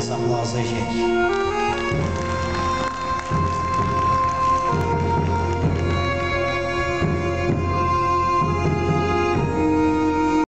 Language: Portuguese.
esse aplauso aí, gente.